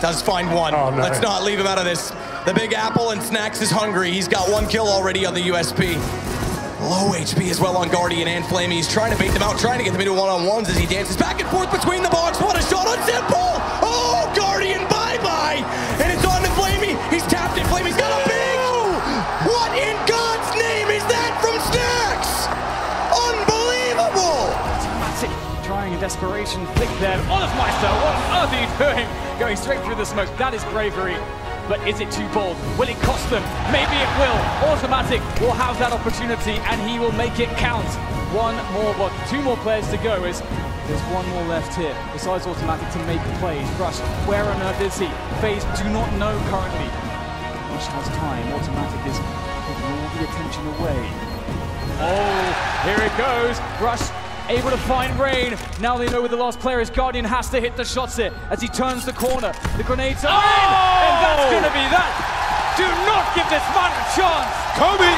Does find one. Oh, no. Let's not leave him out of this. The Big Apple and Snax is hungry. He's got one kill already on the USP. Low HP as well on Guardian and flamie. He's trying to bait them out, trying to get them into one-on-ones as he dances back and forth between the box. What a shot on Simple! Oh, Guardian, bye-bye! And it's on to flamie. He's tapped it. flamie's got a desperation, flick there. Olafmeister, oh, what on earth are you doing? Going straight through the smoke. That is bravery. But is it too bold? Will it cost them? Maybe it will. autimatic will have that opportunity and he will make it count. One more, well, two more players to go as there's one more left here. Besides autimatic to make plays. Rush, where on earth is he? FaZe do not know currently. Rush has time. autimatic is taking all the attention away. Oh, here it goes. Rush able to find Rain. Now they know where the last player is. Guardian has to hit the shots here as he turns the corner. The grenades are in, and that's oh! going to be that. Do not give this man a chance. Kobe!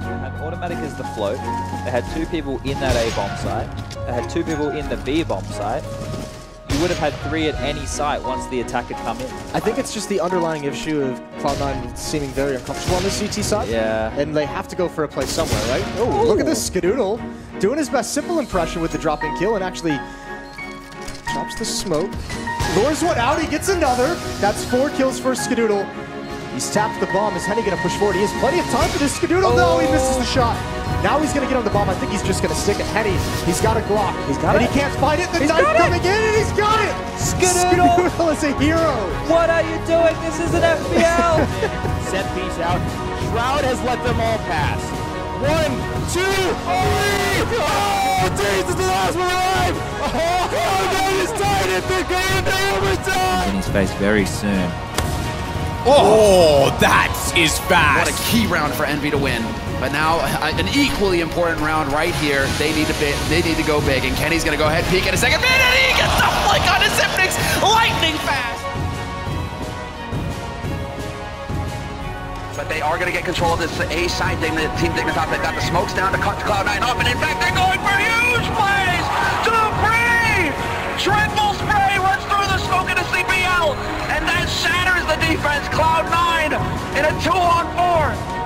They had automatic is the float. They had two people in that A bomb site. They had two people in the B bomb site. Would have had three at any site once the attack had come in. I think it's just the underlying issue of Cloud9 seeming very uncomfortable on the CT side. Yeah. And they have to go for a play somewhere, right? Oh, look at this Skadoodle doing his best s1mple impression with the dropping kill and actually drops the smoke. Lures one out, he gets another. That's four kills for Skadoodle. He's tapped the bomb. Is Henny going to push forward? He has plenty of time for this Skadoodle. No, he misses the shot. Now he's going to get on the bomb. I think he's just going to stick it. Henny, he's got a Glock. He's got and it. he can't find it. The He's knife got it. coming in, and he's got it. Skadoodle. Skadoodle is a hero. What are you doing? This is an FPL. set piece out. Shroud has let them all pass. One, two, three! Oh, Jesus, the last one alive! Oh, oh that is tied at the game to overtime! in his face very soon. Oh, oh that is What a key round for Envy to win. But now uh, an equally important round right here. They need to bi- they need to go big, and Kenny's gonna go ahead peek in a second minute. and He gets the flick on his Zipnix, lightning fast. But they are gonna get control of this A side thing. The team Dignitas they've got the smokes down to cut Cloud9 up, and in fact they're going for huge plays to free. Triple spray runs through the smoke into CPL, and that shatters the defense. Cloud9 in a two-on-four.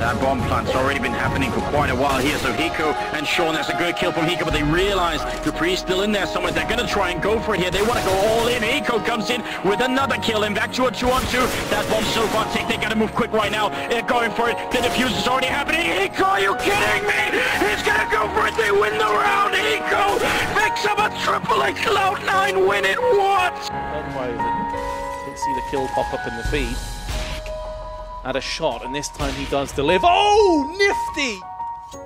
That bomb plant's already been happening for quite a while here, so Hiko and Sean, that's a good kill from Hiko, but they realize dupreeh's still in there somewhere. They're gonna try and go for it here. They want to go all in. Hiko comes in with another kill, and back to a two-on-two. That bomb's so far tick, they gotta move quick right now. They're going for it. The defuse is already happening. Hiko, are you kidding me? He's gonna go for it. They win the round. Hiko picks up a triple and Cloud9 win it. What? Didn't see the kill pop up in the feed. At a shot, and this time he does deliver. Oh, nifty!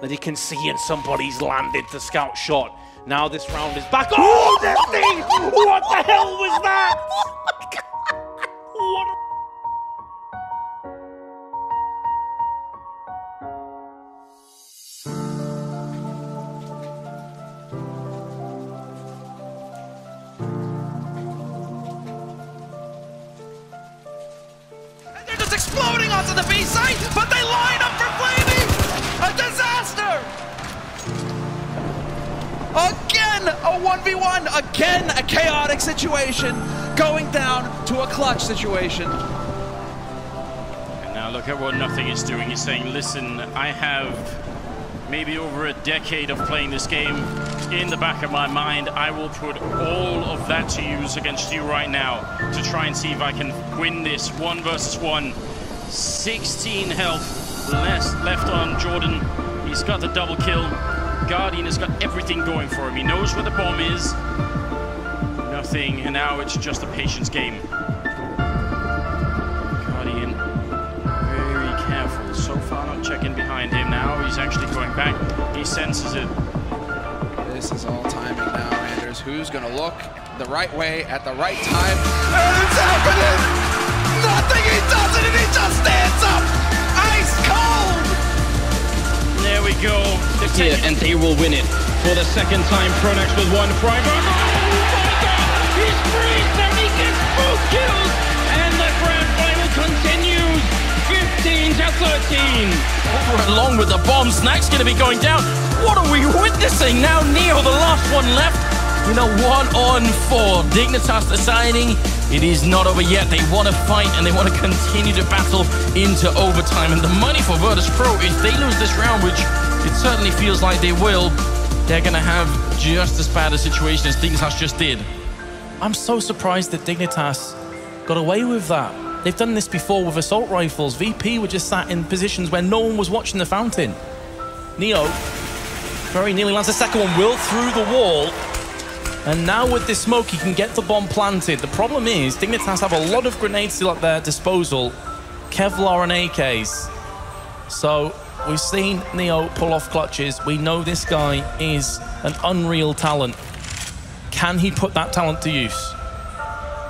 That he can see, and somebody's landed the scout shot. Now this round is back. Oh, nifty! What the hell was that? 1v1. Again, a chaotic situation. Going down to a clutch situation. And now look at what n0thing is doing. He's saying, listen, I have maybe over a decade of playing this game in the back of my mind. I will put all of that to use against you right now to try and see if I can win this one versus one. 16 health less left on Jordan. He's got the double kill. Guardian has got everything going for him. He knows where the bomb is. Nothing, and now it's just a patience game. Guardian very careful. So far, not checking behind him now. He's actually going back. He senses it. This is all timing now, Anders. Who's gonna look the right way at the right time? And it's happening! Nothing he does Here, and they will win it. For the second time, Pronax with one frag. Oh my god! He's freezed and he gets both kills! And the grand final continues! 15 to 13! Over and long with the bomb. Snax's going to be going down. What are we witnessing? Now Neo, the last one left. You know, one on four. Dignitas deciding it is not over yet. They want to fight and they want to continue to battle into overtime. And the money for Virtus Pro, if they lose this round, which it certainly feels like they will, they're going to have just as bad a situation as Dignitas just did. I'm so surprised that Dignitas got away with that. They've done this before with assault rifles. VP were just sat in positions where no one was watching the fountain. Neo very nearly lands the second one, will through the wall. And now with this smoke, he can get the bomb planted. The problem is, Dignitas have a lot of grenades still at their disposal. Kevlar and AKs. So we've seen Neo pull off clutches. We know this guy is an unreal talent. Can he put that talent to use?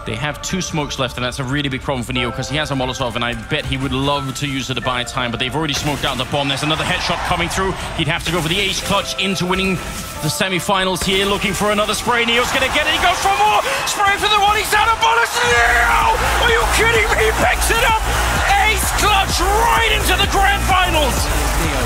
They have two smokes left, and that's a really big problem for Neo because he has a Molotov, and I bet he would love to use it to buy time, but they've already smoked out the bomb. There's another headshot coming through. He'd have to go for the ace clutch into winning the semi-finals here, looking for another spray. Neo's going to get it. He goes for more. Spray for the one. He's out of bullets. Neo! Are you kidding me? He picks it up. Ace clutch right into the grand finals. Neo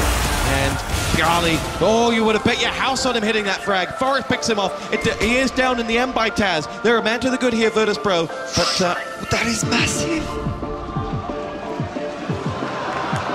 and Gali, oh, you would have bet your house on him hitting that frag. f0rest picks him off. It, he is down in the end by Taz. They're a man to the good here, Virtus Pro, but uh, that is massive.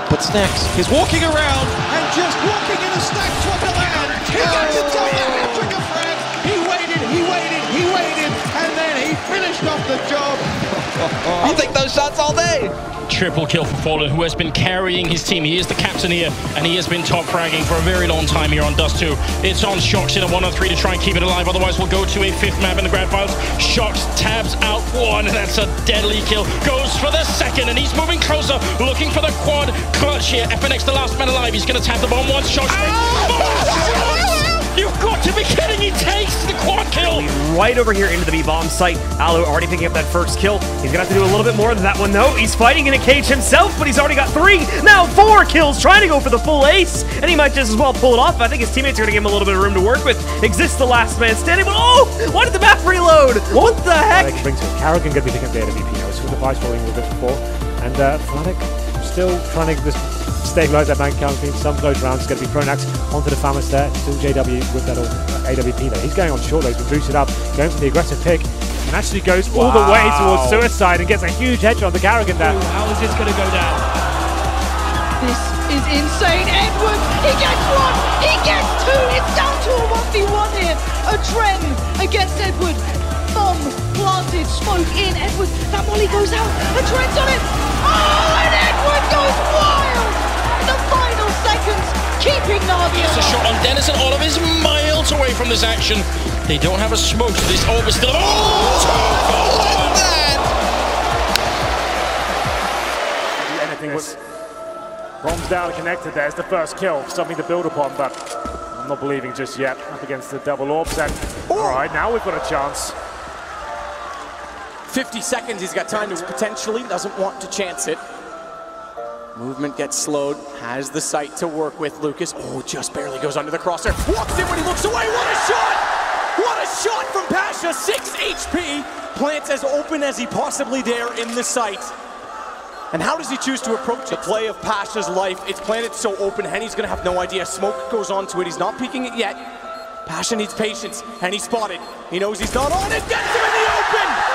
But Snax is walking around and just walking in a stacked Wonderland. He gets himself a hat-trick of frags. He waited, he waited, he waited, and then he finished off the job. I'll take those shots all day. Triple kill for Fallen, who has been carrying his team. He is the captain here, and he has been top fragging for a very long time here on Dust 2. It's on Shox in a 1 on 3 to try and keep it alive, otherwise we'll go to a fifth map in the grand finals. Shox tabs out one, and that's a deadly kill. Goes for the second, and he's moving closer, looking for the quad clutch here. FNX, the last man alive, he's going to tap the bomb once. Shox. Oh, oh! oh! You've got to be kidding! He takes the quad kill! Right over here into the B-bomb site. Alu already picking up that first kill. He's gonna have to do a little bit more than that one though. He's fighting in a cage himself, but he's already got three, now four kills, trying to go for the full ace. And he might just as well pull it off. I think his teammates are gonna give him a little bit of room to work with. Exists the last man standing, but oh! Why did the map reload? What the heck? Fnatic brings it. Karrigan going to be picking up the AWP now. It's with the Vice rolling a little bit before. And uh, Fnatic still trying to just stabilize that bank account in some close rounds. It's going to be Pronax onto the Famas there. Still JW with that AWP there. He's going on short loads, but boosted up, going for the aggressive pick. And actually goes all the way towards suicide and gets a huge headshot on the Karrigan there. Ooh, how is this going to go down? This is insane. Edward, he gets one, he gets two. It's down to a 1v1 here. A Dren against Edward. Bomb planted, smoke in. Edward, that molly goes out. adreN's on it. Oh, and Edward goes wild. The final seconds, keeping Navi It's a shot on Dennison. Olive is miles away from this action. They don't have a smoke, so this orb is still. Oh! do anything with bombs down and connected. There's the first kill, something to build upon, but I'm not believing just yet. Up against the double orbs, and all right, now we've got a chance. 50 seconds, he's got time to potentially, doesn't want to chance it. Movement gets slowed, has the sight to work with. Lucas, oh, just barely goes under the crosshair. Walks in when he looks away, what a shot! What a shot from Pasha, 6 HP. Plants as open as he possibly dare in the sight. And how does he choose to approach it? The play of Pasha's life, it's planted so open, Henny's gonna have no idea. Smoke goes onto it, he's not peeking it yet. Pasha needs patience, and he's spotted. He knows he's not on it, gets him in the open!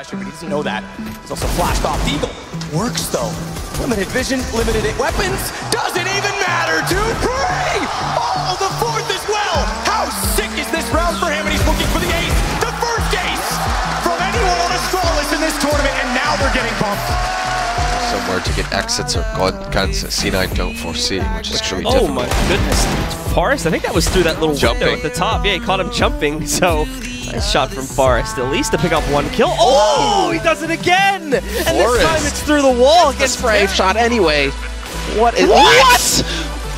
Pressure, but he doesn't know that. He's also flashed off. Eagle works though. Limited vision, limited weapons. Doesn't even matter. dupreeh! Oh, the fourth as well. How sick is this round for him? And he's looking for the ace. The first ace from anyone on a Astralis in this tournament, and now they're getting bumped. somewhere to get exits or gun guns that C9 don't foresee, which is truly Oh difficult. my goodness. f0rest, I think that was through that little window at the top. Yeah, he caught him jumping. So, nice shot from f0rest. At least to pick up one kill. Oh, he does it again! And this time it's through the wall. The Gets spray shot anyway. What is What? What?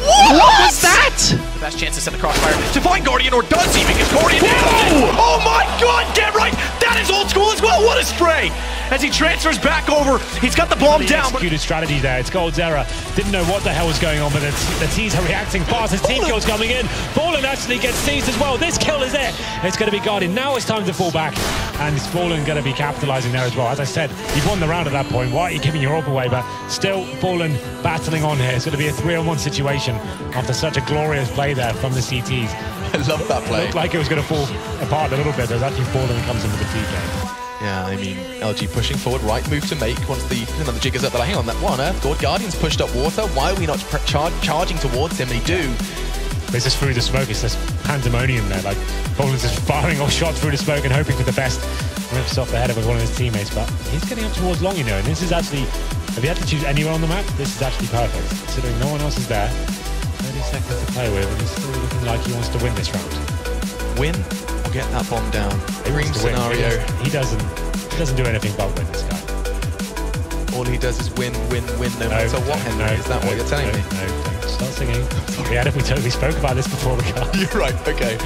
What was that? The best chance to set the crossfire to find Guardian, or does he? Because Guardian nailed it. Oh my god, get right! That is old school as well. What a spray! As he transfers back over. He's got the bomb down. but- Executed strategy there. It's Coldzera. Didn't know what the hell was going on, but the, the T's are reacting fast. His team kill's coming in. Fallen actually gets seized as well. This kill is it. It's going to be guarded. Now it's time to fall back. And it's Fallen going to be capitalizing there as well. As I said, you've won the round at that point. Why are you giving your up away? But still, Fallen battling on here. It's going to be a three on one situation after such a glorious play there from the CTs. I love that play. It Looked like it was going to fall apart a little bit. There's actually Fallen that comes in with the TK. Yeah, I mean, LG pushing forward, right move to make once the another jiggers up. But hang on, that one, Earth God Guardian's pushed up water. Why are we not char- charging towards him? They do. It's just through the smoke. It's just pandemonium there. Like Boland's just firing off shots through the smoke and hoping for the best. Rips off the head of one of his teammates, but he's getting up towards long, you know. And this is actually, if you had to choose anywhere on the map, this is actually perfect. Considering no one else is there, 30 seconds to play with, and he's still looking like he wants to win this round. Win get that bomb down. He Dream to scenario. He doesn't. He doesn't do anything but win. This guy. All he does is win, win, win, no, matter what. Henry, no, is that no, what you're telling no, me? No, don't start singing. Sorry, Adam. We totally spoke about this before the cast. You're right. Okay.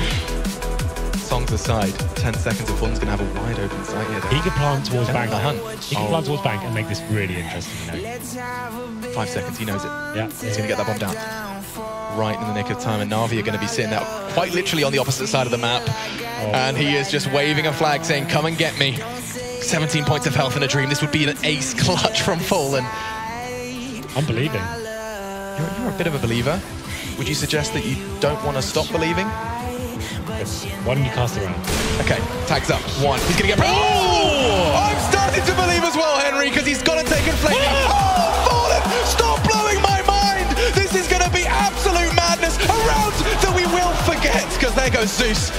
Songs aside, 10 seconds of fun's gonna have a wide open sight here. He could plant towards bank. The hunt. He can Oh. plant towards bank and make this really interesting. You know. Five seconds, he knows it. Yeah. He's going to get that bomb down. Right in the nick of time, and Navi are going to be sitting there quite literally on the opposite side of the map. And he is just waving a flag saying, come and get me. 17 points of health in a dream. This would be an ace clutch from Fallen. I'm believing. You're, you're a bit of a believer. Would you suggest that you don't want to stop believing? Why don't you cast around? Okay, tags up. One. He's going to get... Oh! oh! I'm starting to believe as well, Henry, because he's got to take and flame. Oh, Fallen! Stop blowing will forget, because there goes Zeus.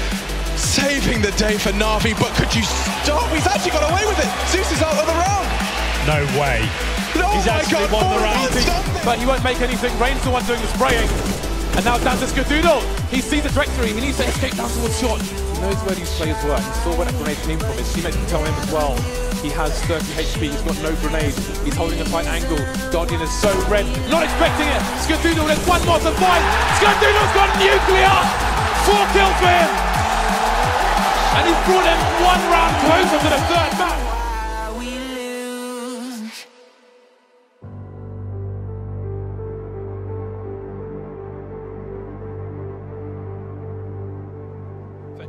Saving the day for Navi, but could you stop? He's actually got away with it. Zeus is out of the round. No way. Oh He's my actually God, won the Fallen round. has. But he won't make anything. Rain's the one doing the spraying. And now down to Skadoodle. He sees the trajectory. He needs to escape down towards shot. He knows where these players were. He saw where that grenade came from. His teammates can tell him as well. He has 30 HP. He's got no grenade. He's holding a tight angle. Guardian is so red. Not expecting it. Skadoodle, there's one more to find. Skadoodle's got nuclear. Four kills for him. And he's brought him one round closer to the third map.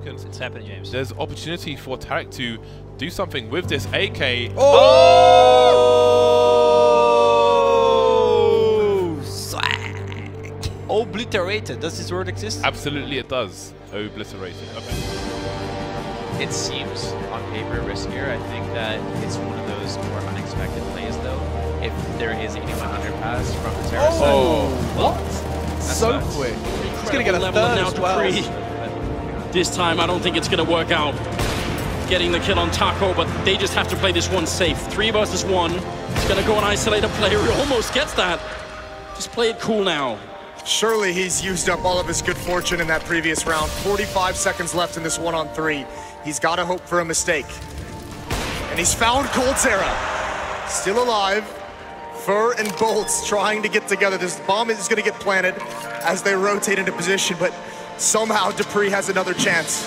Seconds. It's happening, James. There's opportunity for Tarik to do something with this AK. Oh! Swag! Obliterated. Does this word exist? Absolutely, it does. Obliterated. Okay. It seems on paper riskier. I think that it's one of those more unexpected plays, though. If there is a 100 pass from the terrace oh! side. Oh. what? So quick. He's going to get a third now as to well. This time, I don't think it's going to work out. Getting the kill on Taco, but they just have to play this one safe. Three versus one. He's going to go and isolate a player. He almost gets that. Just play it cool now. Surely he's used up all of his good fortune in that previous round. 45 seconds left in this one on three. He's got to hope for a mistake. And he's found Coldzera. Still alive. Fur and Bolts trying to get together. This bomb is going to get planted as they rotate into position, but somehow dupreeh has another chance.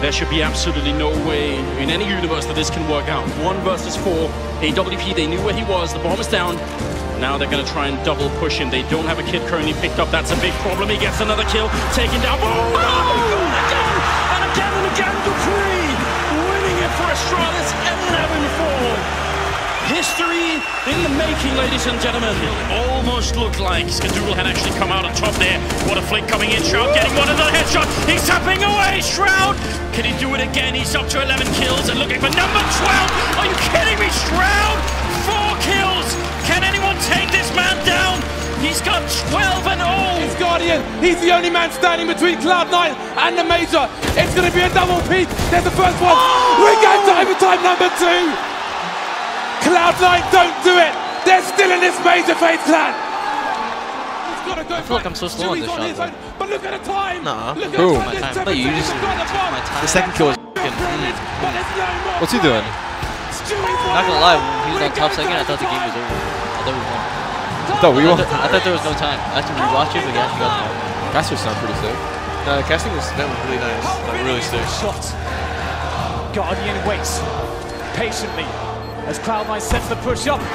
There should be absolutely no way in any universe that this can work out. One versus four. AWP, they knew where he was. The bomb is down. Now they're going to try and double push him. They don't have a kid currently picked up. That's a big problem. He gets another kill. Taken down. Oh, no! Again! And again and again, dupreeh winning it for Astralis 11-4. History in the making, ladies and gentlemen. Almost looked like Skadoodle had actually come out on top there. What a flick coming in. Shroud getting one another headshot. He's tapping away. Shroud. Can he do it again? He's up to 11 kills and looking for number 12. Are you kidding me? Shroud. Four kills. Can anyone take this man down? He's got 12 and oh. all. It's Guardian. He's the only man standing between Cloud9 and the Major. It's going to be a double peak. There's the first one. Oh! We go to overtime number two. Cloud9 don't do it. They're still in this Major phase, Clan. He's got to go I feel like I'm so slow on this shot. his own, But look at the time. Nah. Look at Who? the. My time. No, you just to go on the my time. The second kill was fucking. Mm. What's he doing? Not gonna lie, when he was on top second, I thought the game was over. I thought we won. I thought we I thought, I thought there was no time. I had to rewatch it, but yeah, you got the point. Casting sound pretty sick. No, the casting was that was really nice. Like really sick. Shot. Guardian waits. patiently as Cloud9 sets the push up. Oh!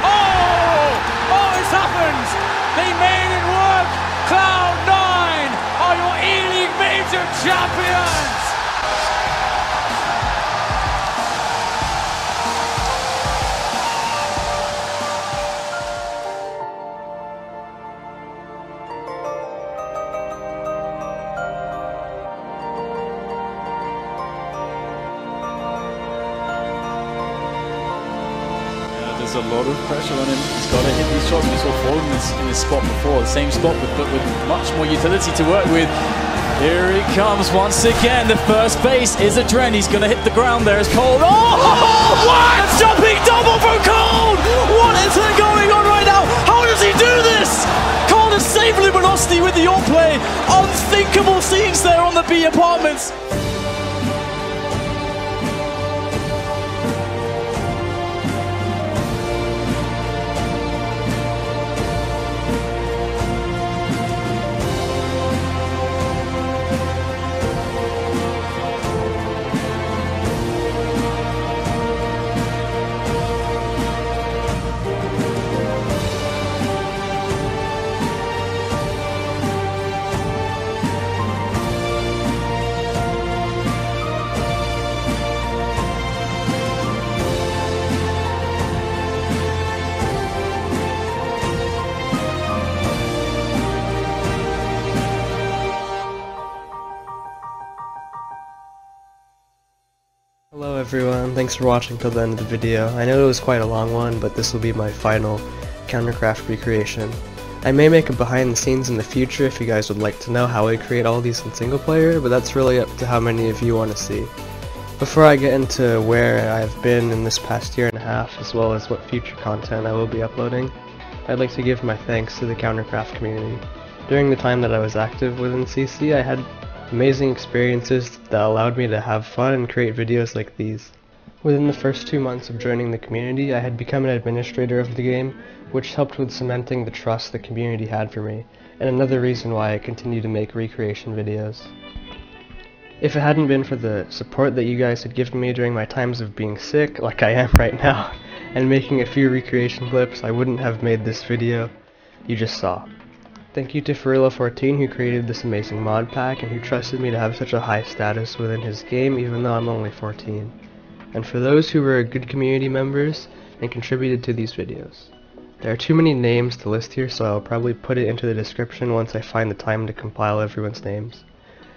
Oh, it's happened! They made it work! Pressure on him. He's got to hit these shots. We saw Fall in this, in this spot before, the same spot, but, with much more utility to work with. Here he comes once again. The first base is a Dren. He's going to hit the ground there It's Cold. Oh, what? Jumping double from Cold! What is going on right now? How does he do this? Cold has saved Luminosity with the all play. Unthinkable scenes there on the B apartments. Thanks for watching till the end of the video. I know it was quite a long one, but this will be my final Countercraft recreation. I may make a behind the scenes in the future if you guys would like to know how I create all these in single player, but that's really up to how many of you want to see. Before I get into where I've been in this past year and a half, as well as what future content I will be uploading, I'd like to give my thanks to the Countercraft community. During the time that I was active within CC, I had amazing experiences that allowed me to have fun and create videos like these. Within the first two months of joining the community, I had become an administrator of the game, which helped with cementing the trust the community had for me, and another reason why I continue to make recreation videos. If it hadn't been for the support that you guys had given me during my times of being sick, like I am right now, and making a few recreation clips, I wouldn't have made this video you just saw. Thank you to Farillo14 who created this amazing mod pack and who trusted me to have such a high status within his game even though I'm only 14. And for those who were good community members and contributed to these videos. There are too many names to list here so I'll probably put it into the description once I find the time to compile everyone's names.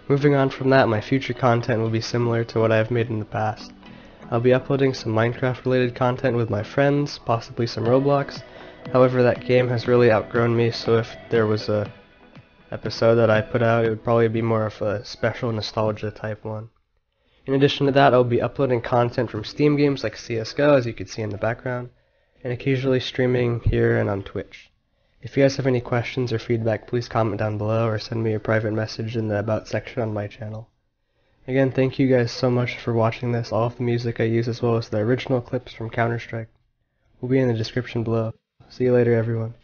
Moving on from that, my future content will be similar to what I have made in the past. I'll be uploading some Minecraft related content with my friends, possibly some Roblox, However, that game has really outgrown me, so if there was a episode that I put out, it would probably be more of a special nostalgia type one. In addition to that, I'll be uploading content from Steam games like CSGO, as you can see in the background, and occasionally streaming here and on Twitch. If you guys have any questions or feedback, please comment down below or send me a private message in the About section on my channel. Again, thank you guys so much for watching this. All of the music I use as well as the original clips from Counter-Strike will be in the description below. See you later, everyone.